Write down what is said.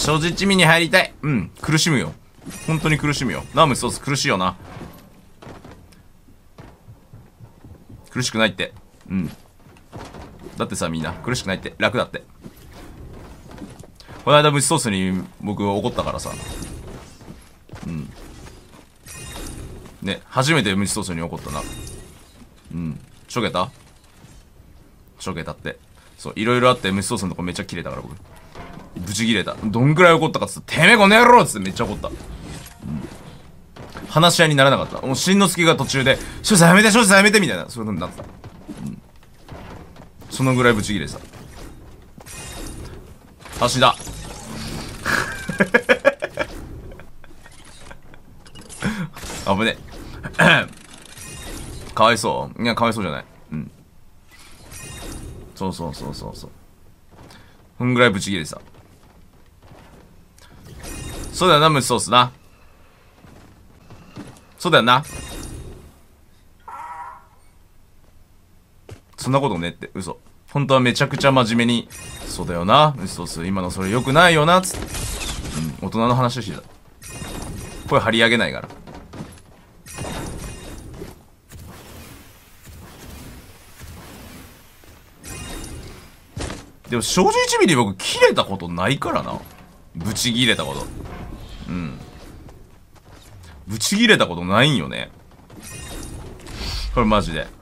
正直味に入りたい。うん。苦しむよ。本当に苦しむよ。ナムソース苦しいよな。苦しくないって。うん。だってさみんな。苦しくないって。楽だって。この間虫ソースに僕怒ったからさ。うん。ね初めて虫ソースに怒ったな。うん。しょげた？しょげたって。そういろいろあって虫ソースのとこめっちゃ切れたから僕。ブチ切れた。どんぐらい怒ったかっつって「てめえこの野郎!」っつってめっちゃ怒った、話し合いにならなかった。もうしんのすけが途中で「翔さんやめて翔さんやめて」みたいなそういう風になった、そのぐらいブチ切れてた足だ。危ね かわいそう。いやかわいそうじゃない。うん。そうそうそうそうそう。そんぐらいブチ切れてた。そうだよな、蒸しソースな。そうだよな。そんなことねって、嘘。本当はめちゃくちゃ真面目に、そうだよな、蒸しソース、今のそれ良くないよな、つって。うん、大人の話してた。声張り上げないから。でも、正直1ミリ僕切れたことないからな。ブチ切れたこと。うん。ブチ切れたことないんよね。これマジで。